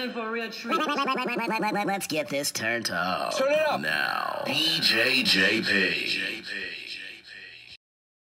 in for a real treat. Let's get this turned up. Turn it up. Now. DJ JP.